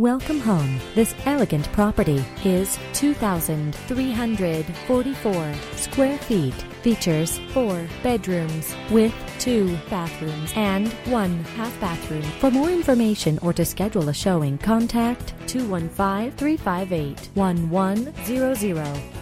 Welcome home. This elegant property is 2,344 square feet. Features four bedrooms with two bathrooms and one half bathroom. For more information or to schedule a showing, contact 215 358 1100.